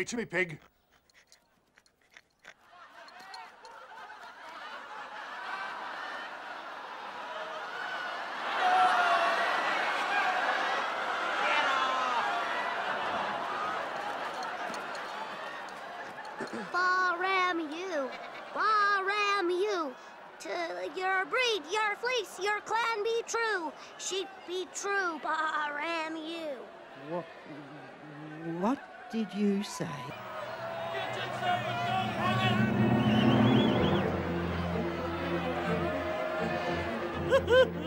Away to me, pig. Baram you, Baa-ram-ewe. To your breed, your fleece, your clan be true. Sheep be true, Baa-ram-ewe. What, what did you say?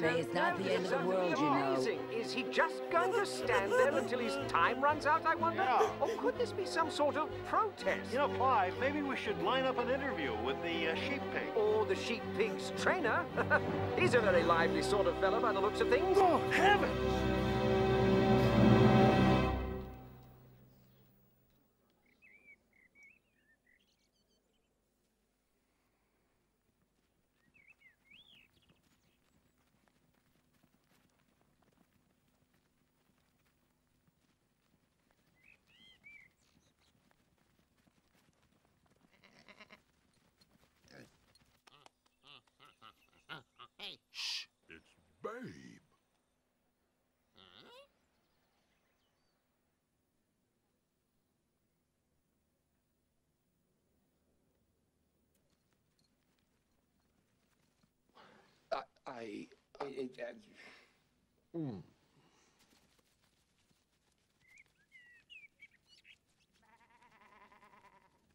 May. It's not the end of the world, you know. Amazing. Is he just going to stand there until his time runs out, I wonder? Yeah. Or could this be some sort of protest? You know, Clive, maybe we should line up an interview with the uh, sheep pig. Or the sheep pig's trainer? He's a very lively sort of fellow by the looks of things. Oh, heavens! I, I, I, I mm.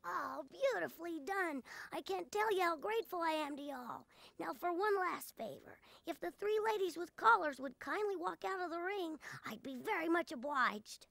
Oh, beautifully done. I can't tell you how grateful I am to y'all. Now, for one last favor. If the three ladies with collars would kindly walk out of the ring, I'd be very much obliged.